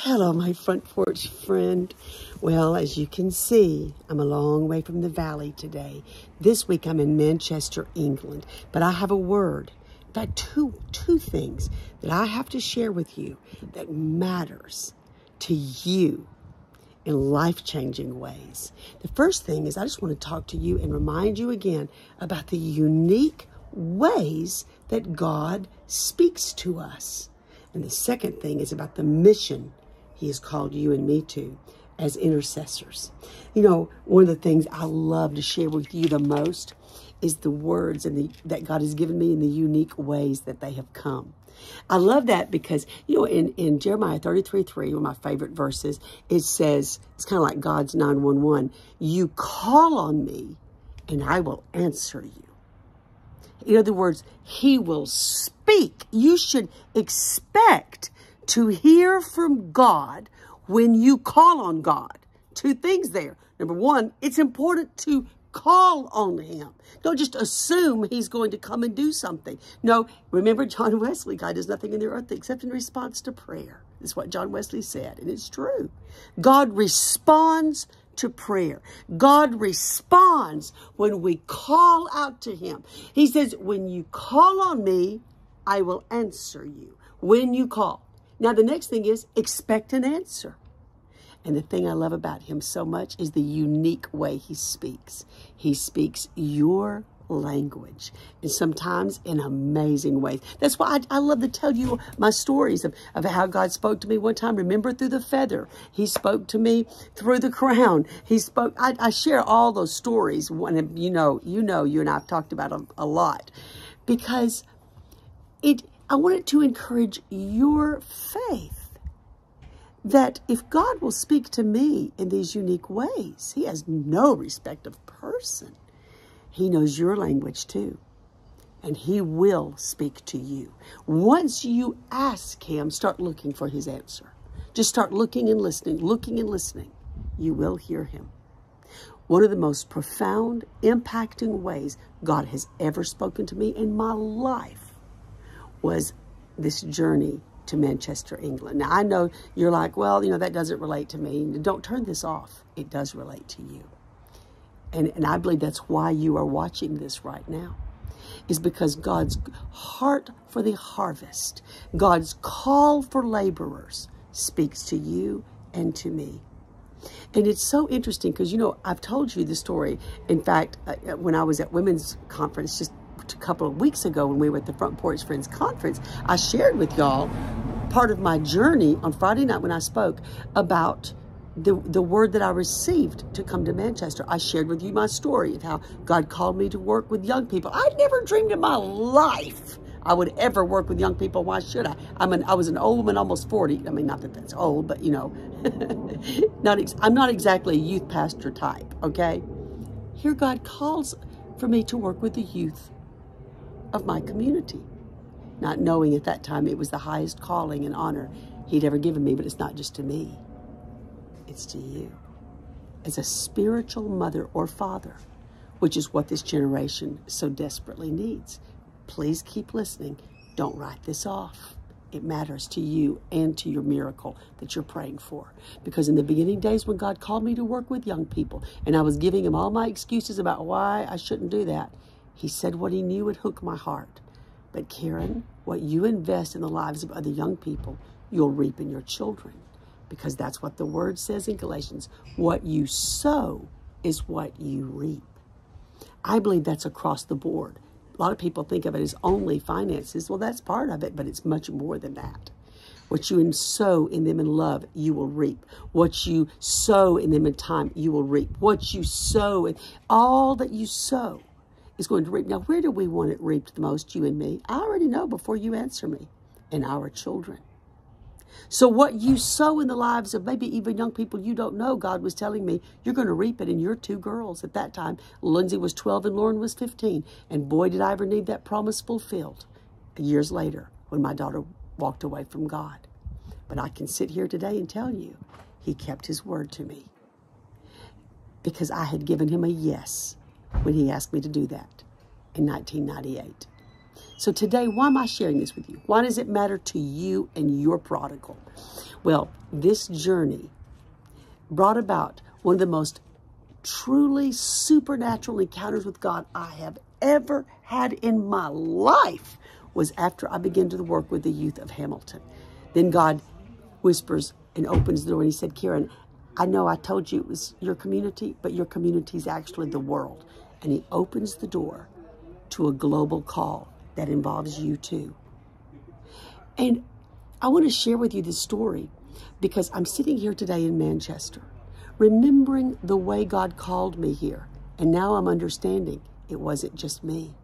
Hello, my front porch friend. Well, as you can see, I'm a long way from the valley today. This week I'm in Manchester, England, but I have a word. In fact, two, two things that I have to share with you that matters to you in life-changing ways. The first thing is I just want to talk to you and remind you again about the unique ways that God speaks to us. And the second thing is about the mission he has called you and me to as intercessors. You know, one of the things I love to share with you the most is the words and the, that God has given me in the unique ways that they have come. I love that because, you know, in, in Jeremiah 33, 3, one of my favorite verses, it says, it's kind of like God's 911, you call on me and I will answer you. In other words, he will speak. You should expect to hear from God when you call on God. Two things there. Number one, it's important to call on him. Don't just assume he's going to come and do something. No, remember John Wesley, God does nothing in the earth except in response to prayer. Is what John Wesley said, and it's true. God responds to prayer. God responds when we call out to him. He says, when you call on me, I will answer you. When you call. Now, the next thing is expect an answer. And the thing I love about him so much is the unique way he speaks. He speaks your language and sometimes in amazing ways. That's why I, I, love to tell you my stories of, of how God spoke to me one time. Remember through the feather. He spoke to me through the crown. He spoke. I, I share all those stories. When, you know, you know, you and I have talked about a, a lot because it, I wanted to encourage your faith that if God will speak to me in these unique ways, he has no respect of person. He knows your language too. And he will speak to you. Once you ask him, start looking for his answer. Just start looking and listening, looking and listening. You will hear him. One of the most profound, impacting ways God has ever spoken to me in my life was this journey to Manchester, England. Now, I know you're like, well, you know, that doesn't relate to me. Don't turn this off. It does relate to you. And, and I believe that's why you are watching this right now, is because God's heart for the harvest, God's call for laborers speaks to you and to me. And it's so interesting because, you know, I've told you the story. In fact, uh, when I was at women's conference just a couple of weeks ago when we were at the Front Porch Friends Conference, I shared with y'all part of my journey on Friday night when I spoke about the, the word that I received to come to Manchester. I shared with you my story of how God called me to work with young people. I'd never dreamed in my life I would ever work with young people. Why should I? I'm an, I was an old woman, almost 40. I mean, not that that's old, but you know, not I'm not exactly a youth pastor type, okay? Here God calls for me to work with the youth of my community. Not knowing at that time it was the highest calling and honor he'd ever given me, but it's not just to me, it's to you. As a spiritual mother or father, which is what this generation so desperately needs. Please keep listening. Don't write this off. It matters to you and to your miracle that you're praying for. Because in the beginning days when God called me to work with young people and I was giving him all my excuses about why I shouldn't do that, he said what he knew would hook my heart. But Karen, what you invest in the lives of other young people, you'll reap in your children. Because that's what the word says in Galatians. What you sow is what you reap. I believe that's across the board. A lot of people think of it as only finances. Well, that's part of it, but it's much more than that. What you sow in them in love, you will reap. What you sow in them in time, you will reap. What you sow, in, all that you sow is going to reap. Now, where do we want it reaped the most, you and me? I already know before you answer me. In our children. So what you sow in the lives of maybe even young people you don't know, God was telling me, you're going to reap it in your two girls. At that time, Lindsay was 12 and Lauren was 15. And boy, did I ever need that promise fulfilled years later when my daughter walked away from God. But I can sit here today and tell you, he kept his word to me because I had given him a yes when he asked me to do that in 1998. So today, why am I sharing this with you? Why does it matter to you and your prodigal? Well, this journey brought about one of the most truly supernatural encounters with God I have ever had in my life was after I began to work with the youth of Hamilton. Then God whispers and opens the door and he said, Karen, I know I told you it was your community, but your community is actually the world. And he opens the door to a global call that involves you too. And I want to share with you this story because I'm sitting here today in Manchester, remembering the way God called me here. And now I'm understanding it wasn't just me.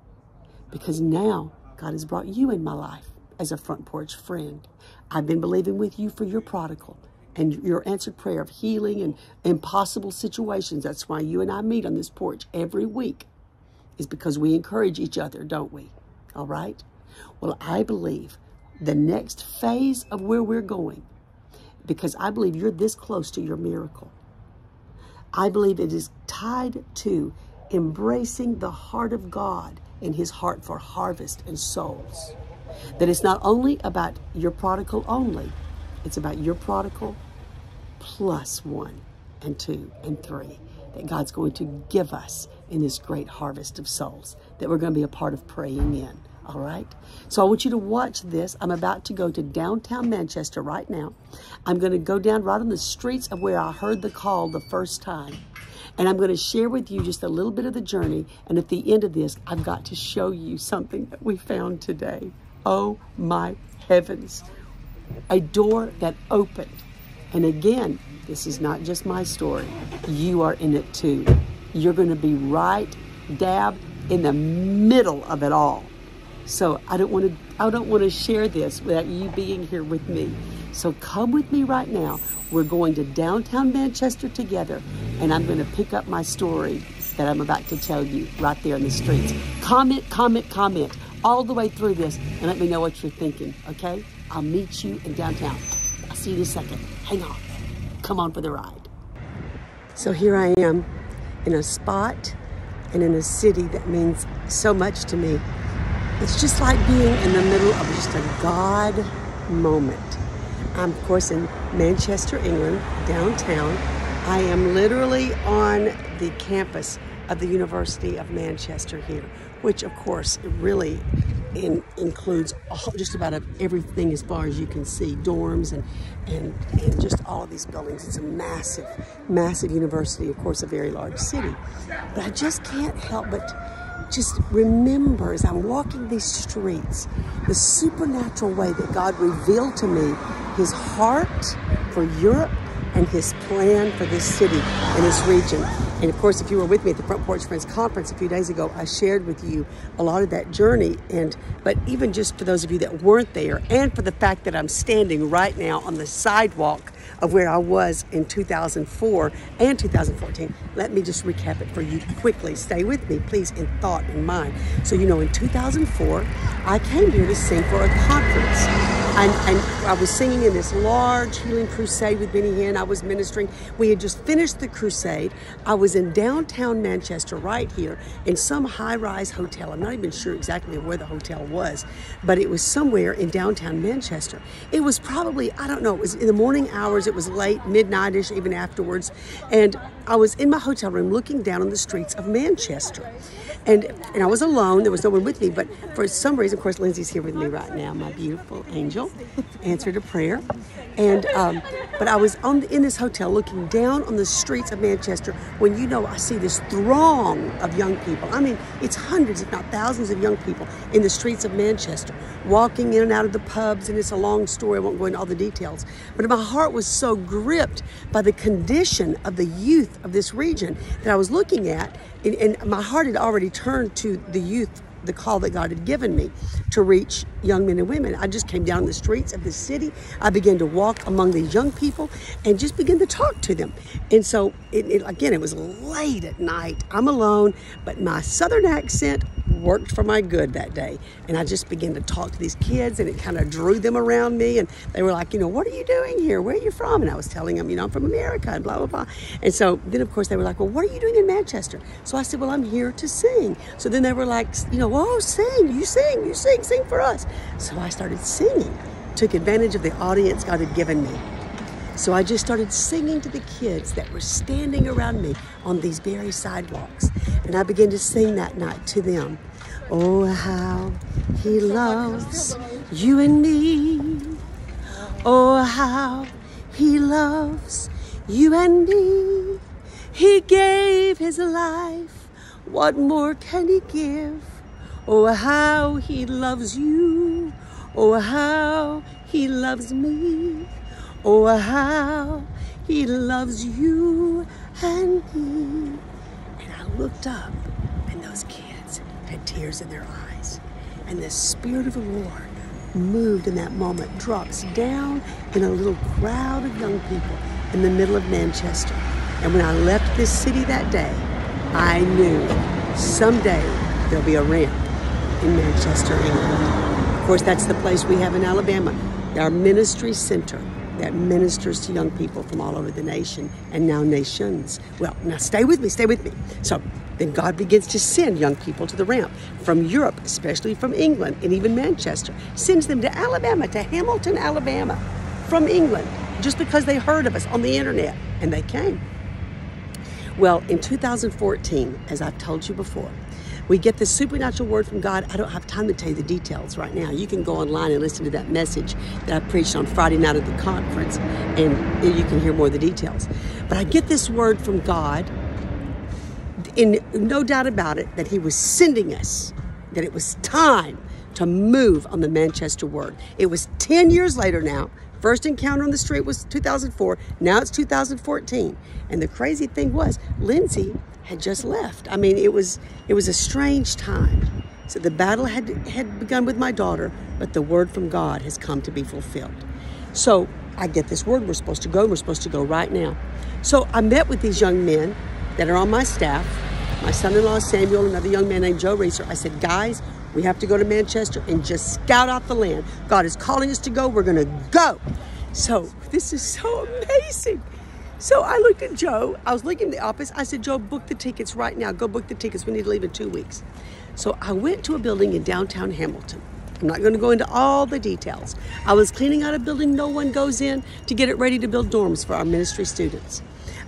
Because now God has brought you in my life as a front porch friend. I've been believing with you for your prodigal and your answered prayer of healing and impossible situations. That's why you and I meet on this porch every week, is because we encourage each other, don't we? All right? Well, I believe the next phase of where we're going, because I believe you're this close to your miracle. I believe it is tied to embracing the heart of God and his heart for harvest and souls. That it's not only about your prodigal only, it's about your prodigal plus one and two and three that God's going to give us in this great harvest of souls that we're going to be a part of praying in. All right? So I want you to watch this. I'm about to go to downtown Manchester right now. I'm going to go down right on the streets of where I heard the call the first time. And I'm going to share with you just a little bit of the journey. And at the end of this, I've got to show you something that we found today. Oh my heavens. A door that opened. And again, this is not just my story. You are in it too. You're going to be right dab in the middle of it all. So I don't want to I don't want to share this without you being here with me. So come with me right now. We're going to downtown Manchester together and I'm going to pick up my story that I'm about to tell you right there in the streets. Comment, comment, comment all the way through this and let me know what you're thinking, okay? I'll meet you in downtown. I'll see you in a second. Hang on. Come on for the ride. So here I am in a spot and in a city that means so much to me. It's just like being in the middle of just a God moment. I'm, of course, in Manchester, England, downtown. I am literally on the campus of the University of Manchester here, which, of course, really in, includes all, just about everything as far as you can see dorms and, and, and just all of these buildings. It's a massive, massive university, of course, a very large city. But I just can't help but just remember as I'm walking these streets the supernatural way that God revealed to me his heart for Europe and his plan for this city and this region. And of course, if you were with me at the Front Porch Friends Conference a few days ago, I shared with you a lot of that journey. And but even just for those of you that weren't there, and for the fact that I'm standing right now on the sidewalk of where I was in 2004 and 2014, let me just recap it for you quickly. Stay with me, please, in thought and mind. So you know, in 2004, I came here to sing for a conference. And, and, I was singing in this large healing crusade with Benny Hinn. I was ministering. We had just finished the crusade. I was in downtown Manchester, right here, in some high rise hotel. I'm not even sure exactly where the hotel was, but it was somewhere in downtown Manchester. It was probably, I don't know, it was in the morning hours, it was late, midnightish, even afterwards. And I was in my hotel room looking down on the streets of Manchester. And, and I was alone. There was no one with me. But for some reason, of course, Lindsay's here with me right now, my beautiful angel, answered a prayer. And um, but I was on the, in this hotel looking down on the streets of Manchester when you know I see this throng of young people. I mean, it's hundreds, if not thousands, of young people in the streets of Manchester, walking in and out of the pubs. And it's a long story. I won't go into all the details. But my heart was so gripped by the condition of the youth of this region that I was looking at, and, and my heart had already turned to the youth the call that God had given me to reach young men and women. I just came down the streets of the city. I began to walk among these young people and just begin to talk to them. And so, it, it, again, it was late at night. I'm alone, but my southern accent worked for my good that day. And I just began to talk to these kids and it kind of drew them around me. And they were like, you know, what are you doing here? Where are you from? And I was telling them, you know, I'm from America and blah, blah, blah. And so then, of course, they were like, well, what are you doing in Manchester? So I said, well, I'm here to sing. So then they were like, you know, oh, sing, you sing, you sing, sing for us. So I started singing, took advantage of the audience God had given me. So I just started singing to the kids that were standing around me on these very sidewalks. And I began to sing that night to them. Oh, how he loves you and me. Oh, how he loves you and me. He gave his life. What more can he give? Oh, how he loves you. Oh, how he loves me. Oh, how he loves you and me. And I looked up, and those kids had tears in their eyes. And the Spirit of the Lord moved in that moment, drops down in a little crowd of young people in the middle of Manchester. And when I left this city that day, I knew someday there'll be a ramp in Manchester, England. Of course, that's the place we have in Alabama, our ministry center that ministers to young people from all over the nation and now nations. Well, now stay with me, stay with me. So then God begins to send young people to the ramp from Europe, especially from England and even Manchester, sends them to Alabama, to Hamilton, Alabama, from England, just because they heard of us on the internet and they came. Well, in 2014, as I've told you before, we get this supernatural word from God. I don't have time to tell you the details right now. You can go online and listen to that message that I preached on Friday night at the conference, and you can hear more of the details. But I get this word from God, in no doubt about it, that He was sending us, that it was time to move on the Manchester word. It was 10 years later now. First encounter on the street was 2004. Now it's 2014. And the crazy thing was, Lindsay had just left. I mean, it was it was a strange time. So the battle had had begun with my daughter, but the word from God has come to be fulfilled. So I get this word. We're supposed to go. We're supposed to go right now. So I met with these young men that are on my staff. My son-in-law Samuel, another young man named Joe Reeser. I said, guys, we have to go to Manchester and just scout out the land. God is calling us to go. We're going to go. So this is so amazing. So I looked at Joe. I was looking in the office. I said, Joe, book the tickets right now. Go book the tickets. We need to leave in two weeks. So I went to a building in downtown Hamilton. I'm not going to go into all the details. I was cleaning out a building no one goes in to get it ready to build dorms for our ministry students.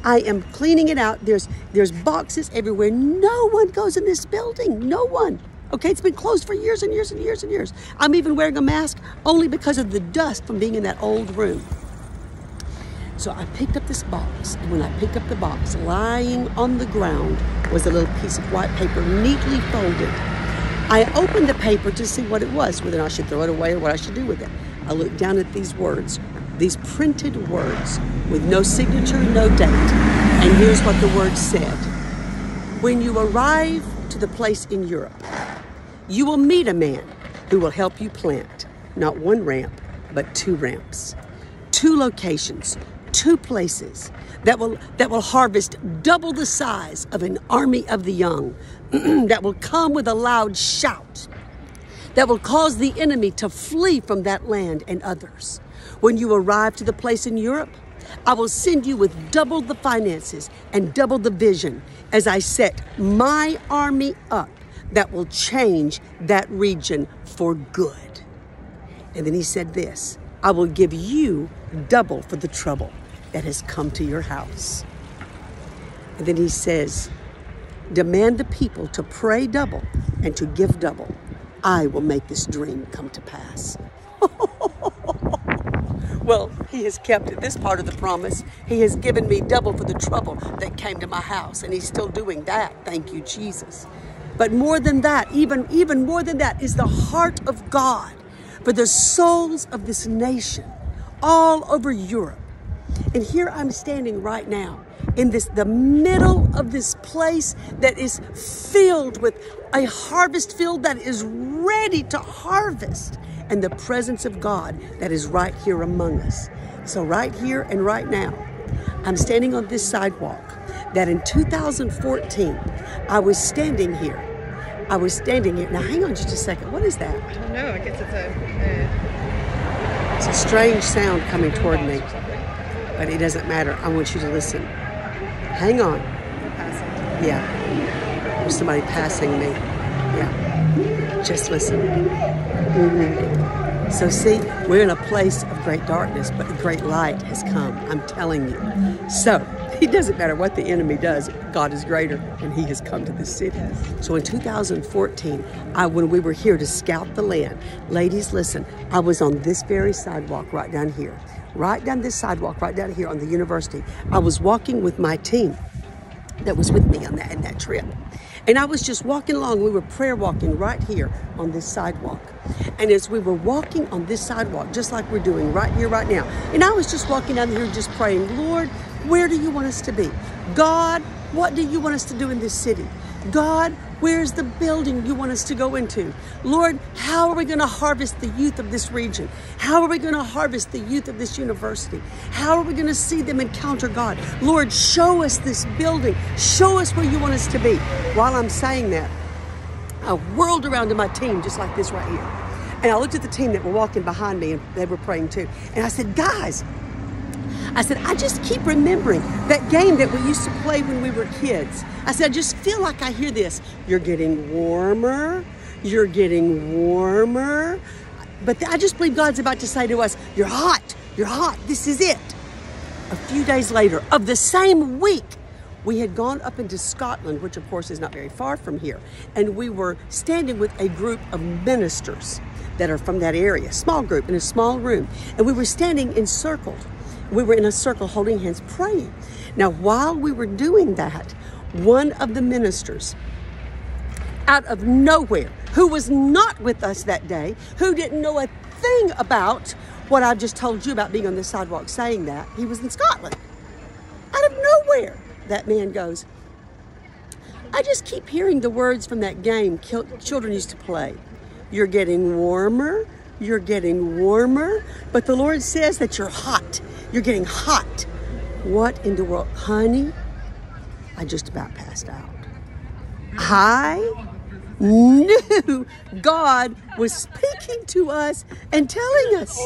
I am cleaning it out. There's there's boxes everywhere. No one goes in this building. No one. Okay, it's been closed for years and years and years and years. I'm even wearing a mask only because of the dust from being in that old room. So I picked up this box, and when I picked up the box, lying on the ground was a little piece of white paper neatly folded. I opened the paper to see what it was, whether I should throw it away or what I should do with it. I looked down at these words, these printed words with no signature, no date. And here's what the words said When you arrive the place in Europe, you will meet a man who will help you plant not one ramp, but two ramps, two locations, two places that will that will harvest double the size of an army of the young that will come with a loud shout that will cause the enemy to flee from that land and others. When you arrive to the place in Europe I will send you with double the finances and double the vision as I set my army up that will change that region for good. And then he said this I will give you double for the trouble that has come to your house. And then he says, Demand the people to pray double and to give double. I will make this dream come to pass. well, he has kept this part of the promise. He has given me double for the trouble that came to my house, and he's still doing that. Thank you, Jesus. But more than that, even, even more than that, is the heart of God for the souls of this nation all over Europe and here I'm standing right now in this the middle of this place that is filled with a harvest field that is ready to harvest and the presence of God that is right here among us. So right here and right now, I'm standing on this sidewalk that in 2014 I was standing here. I was standing here. Now hang on just a second. What is that? I don't know. I guess it's a, a it's a strange sound coming toward me but it doesn't matter. I want you to listen. Hang on. Yeah. There's somebody passing me. Yeah. Just listen. Mm-hmm. So, see, we're in a place of great darkness, but a great light has come. I'm telling you. So, it doesn't matter what the enemy does, God is greater, and He has come to this city. So, in 2014, I, when we were here to scout the land, ladies, listen, I was on this very sidewalk right down here, right down this sidewalk, right down here on the university. I was walking with my team that was with me on that, in that trip. And I was just walking along. We were prayer walking right here on this sidewalk. And as we were walking on this sidewalk, just like we're doing right here, right now, and I was just walking down here just praying, Lord, where do you want us to be? God, what do you want us to do in this city? God, Where's the building you want us to go into? Lord, how are we going to harvest the youth of this region? How are we going to harvest the youth of this university? How are we going to see them encounter God? Lord, show us this building. Show us where you want us to be. While I'm saying that, I whirled around to my team just like this right here. And I looked at the team that were walking behind me and they were praying too. And I said, guys, I said, I just keep remembering that game that we used to play when we were kids. I said, I just feel like I hear this. You're getting warmer. You're getting warmer. But I just believe God's about to say to us, You're hot. You're hot. This is it. A few days later, of the same week, we had gone up into Scotland, which of course is not very far from here, and we were standing with a group of ministers that are from that area, small group in a small room, and we were standing encircled we were in a circle holding hands praying. Now, while we were doing that, one of the ministers, out of nowhere, who was not with us that day, who didn't know a thing about what I've just told you about being on the sidewalk saying that, he was in Scotland. Out of nowhere, that man goes, I just keep hearing the words from that game children used to play. You're getting warmer, you're getting warmer, but the Lord says that you're hot. You're getting hot. What in the world? Honey, I just about passed out. I knew God was speaking to us and telling us,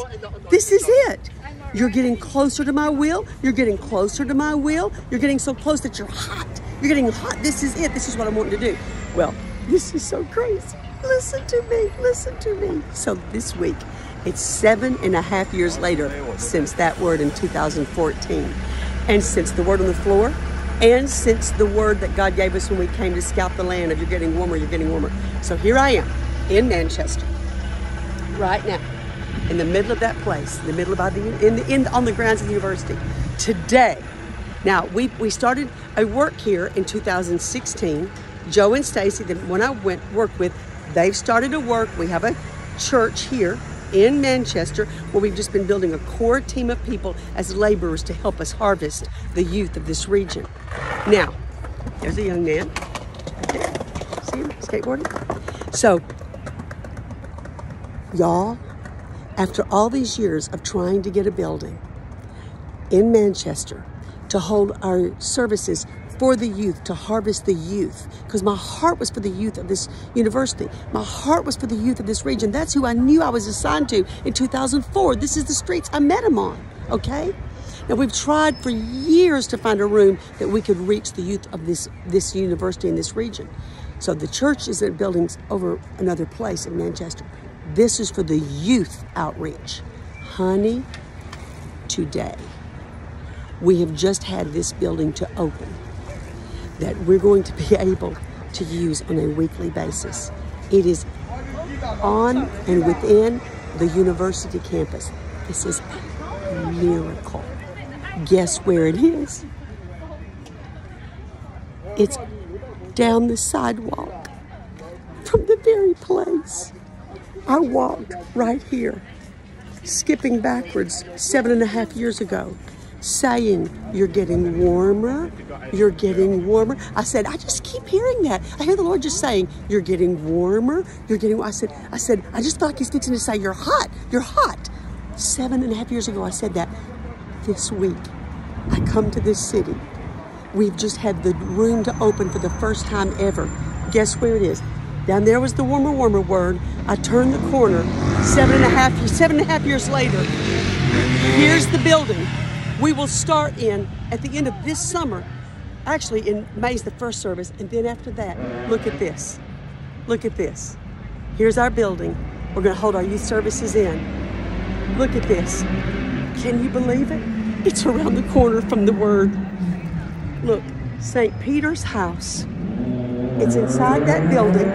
this is it. You're getting closer to my will. You're getting closer to my will. You're getting so close that you're hot. You're getting hot. This is it. This is what I'm wanting to do. Well, this is so crazy. Listen to me. Listen to me. So this week, it's seven and a half years later since that word in 2014. And since the word on the floor, and since the word that God gave us when we came to scout the land of you're getting warmer, you're getting warmer. So here I am in Manchester, right now, in the middle of that place, in the middle of the, in the, in, on the grounds of the university. Today, now we, we started a work here in 2016. Joe and Stacy, the one I went work with, they've started to work. We have a church here in Manchester where we've just been building a core team of people as laborers to help us harvest the youth of this region. Now, there's a young man. See him skateboarding? So, y'all, after all these years of trying to get a building in Manchester to hold our services for the youth, to harvest the youth. Because my heart was for the youth of this university. My heart was for the youth of this region. That's who I knew I was assigned to in 2004. This is the streets I met him on, okay? Now we've tried for years to find a room that we could reach the youth of this, this university in this region. So the church is in buildings over another place in Manchester. This is for the youth outreach. Honey, today, we have just had this building to open that we're going to be able to use on a weekly basis. It is on and within the university campus. This is a miracle. Guess where it is? It's down the sidewalk from the very place I walked right here, skipping backwards seven and a half years ago saying, You're getting warmer, you're getting warmer. I said, I just keep hearing that. I hear the Lord just saying, You're getting warmer, you're getting I said, I said, I just felt like he's fixing to say, You're hot, you're hot. Seven and a half years ago I said that. This week, I come to this city. We've just had the room to open for the first time ever. Guess where it is? Down there was the warmer, warmer word. I turned the corner seven and a half, seven and a half years later. Here's the building we will start in at the end of this summer. Actually, in May's the first service, and then after that, look at this. Look at this. Here's our building. We're going to hold our youth services in. Look at this. Can you believe it? It's around the corner from the Word. Look, St. Peter's house. It's inside that building.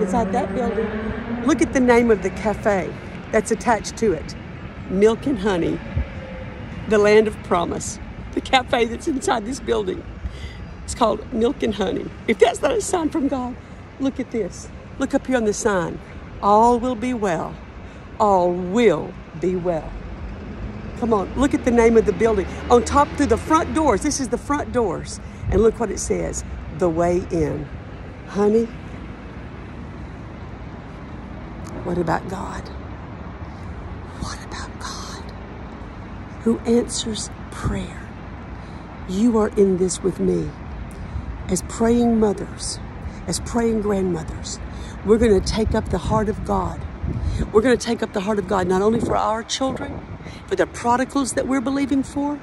Inside that building. Look at the name of the cafe that's attached to it Milk and Honey, the land of promise. The cafe that's inside this building. It's called Milk and Honey. If that's not a sign from God, look at this. Look up here on the sign. All will be well. All will be well. Come on, look at the name of the building. On top through the front doors, this is the front doors. And look what it says the way in. Honey, what about God? What about God who answers prayer? You are in this with me as praying mothers, as praying grandmothers. We're going to take up the heart of God. We're going to take up the heart of God not only for our children, for the prodigals that we're believing for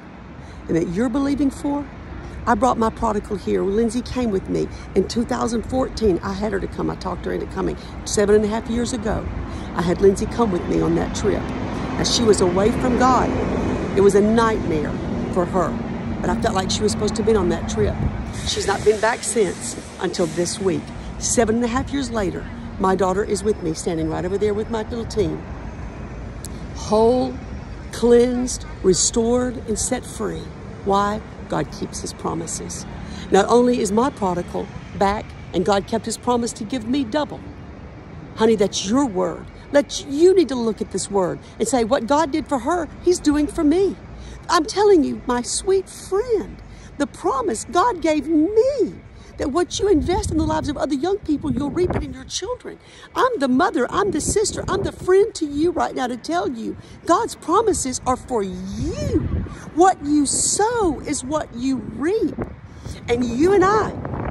and that you're believing for. I brought my prodigal here. Lindsay came with me in 2014. I had her to come. I talked her into coming seven and a half years ago. I had Lindsay come with me on that trip. As she was away from God, it was a nightmare for her. But I felt like she was supposed to have been on that trip. She's not been back since until this week. Seven and a half years later, my daughter is with me, standing right over there with my little team. Whole, cleansed, restored, and set free. Why? God keeps his promises. Not only is my prodigal back and God kept his promise to give me double. Honey, that's your word. Let you need to look at this word and say what God did for her, he's doing for me. I'm telling you, my sweet friend, the promise God gave me that what you invest in the lives of other young people, you'll reap it in your children. I'm the mother, I'm the sister, I'm the friend to you right now to tell you God's promises are for you. What you sow is what you reap. And you and I,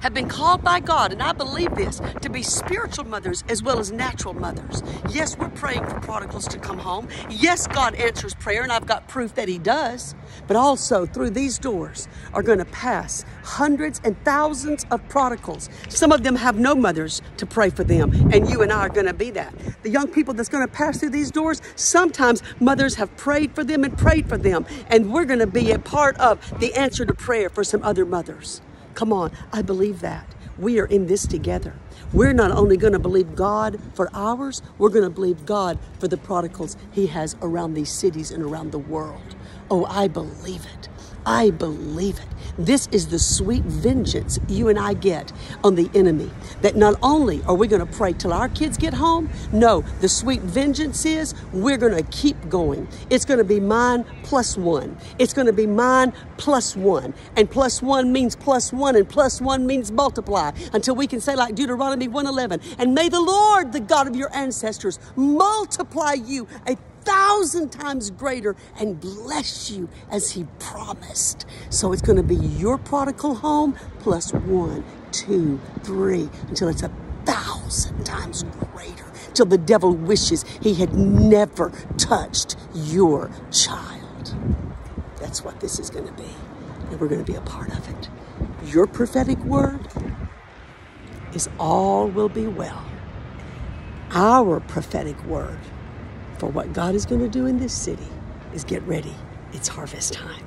have been called by God, and I believe this, to be spiritual mothers as well as natural mothers. Yes, we're praying for prodigals to come home. Yes, God answers prayer, and I've got proof that He does. But also, through these doors are going to pass hundreds and thousands of prodigals. Some of them have no mothers to pray for them, and you and I are going to be that. The young people that's going to pass through these doors, sometimes mothers have prayed for them and prayed for them, and we're going to be a part of the answer to prayer for some other mothers. Come on, I believe that. We are in this together. We're not only going to believe God for ours, we're going to believe God for the prodigals He has around these cities and around the world. Oh, I believe it. I believe it. This is the sweet vengeance you and I get on the enemy. That not only are we going to pray till our kids get home, no, the sweet vengeance is we're going to keep going. It's going to be mine plus one. It's going to be mine plus one. And plus one means plus one, and plus one means multiply until we can say, like Deuteronomy 111, and may the Lord, the God of your ancestors, multiply you a thousand times greater and bless you as he promised. So it's going to be your prodigal home plus one, two, three, until it's a thousand times greater, till the devil wishes he had never touched your child. That's what this is going to be. And we're going to be a part of it. Your prophetic word is all will be well. Our prophetic word for what God is going to do in this city is get ready. It's harvest time.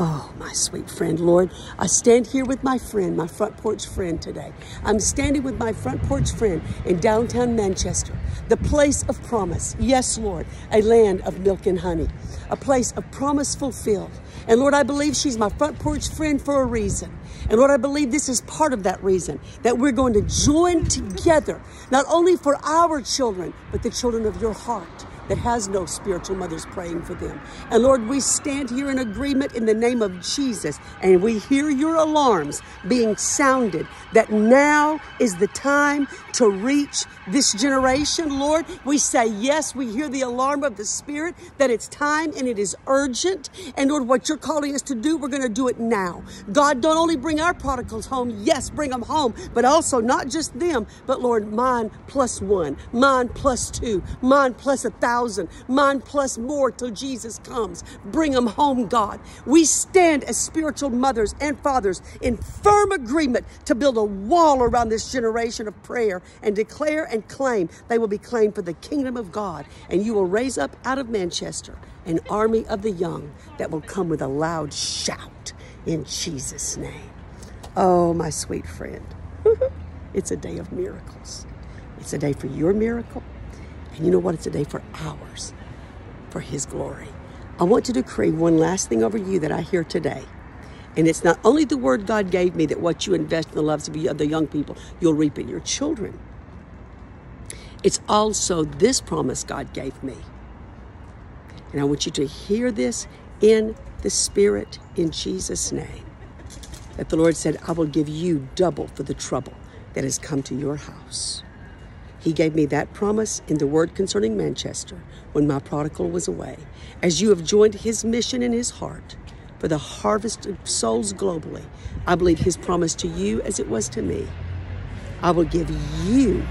Oh, my sweet friend, Lord, I stand here with my friend, my front porch friend today. I'm standing with my front porch friend in downtown Manchester, the place of promise. Yes, Lord, a land of milk and honey, a place of promise fulfilled. And Lord, I believe she's my front porch friend for a reason. And Lord, I believe this is part of that reason that we're going to join together, not only for our children, but the children of your heart that has no spiritual mothers praying for them. And Lord, we stand here in agreement in the name of Jesus, and we hear your alarms being sounded that now is the time to reach this generation. Lord, we say yes, we hear the alarm of the Spirit that it's time and it is urgent. And Lord, what you're calling us to do, we're going to do it now. God, don't only bring our prodigals home, yes, bring them home, but also not just them, but Lord, mine plus one, mine plus two, mine plus a thousand 10,000, mine plus more till Jesus comes. Bring them home, God. We stand as spiritual mothers and fathers in firm agreement to build a wall around this generation of prayer and declare and claim they will be claimed for the kingdom of God. And you will raise up out of Manchester an army of the young that will come with a loud shout in Jesus' name. Oh, my sweet friend. it's a day of miracles. It's a day for your miracle. And you know what? It's a day for ours, for His glory. I want to decree one last thing over you that I hear today. And it's not only the word God gave me that what you invest in the lives of the young people, you'll reap in your children. It's also this promise God gave me. And I want you to hear this in the Spirit in Jesus' name. That the Lord said, I will give you double for the trouble that has come to your house. He gave me that promise in the word concerning Manchester when my prodigal was away. As you have joined his mission in his heart for the harvest of souls globally, I believe his promise to you as it was to me. I will give you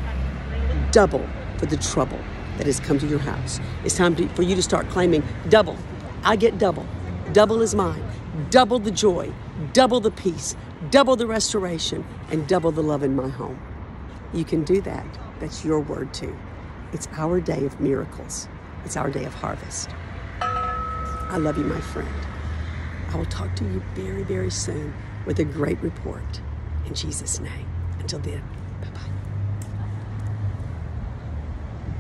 double for the trouble that has come to your house. It's time to, for you to start claiming double. I get double. Double is mine. Double the joy, double the peace, double the restoration, and double the love in my home. You can do that. That's your word too. It's our day of miracles. It's our day of harvest. I love you, my friend. I will talk to you very, very soon with a great report. In Jesus' name. Until then.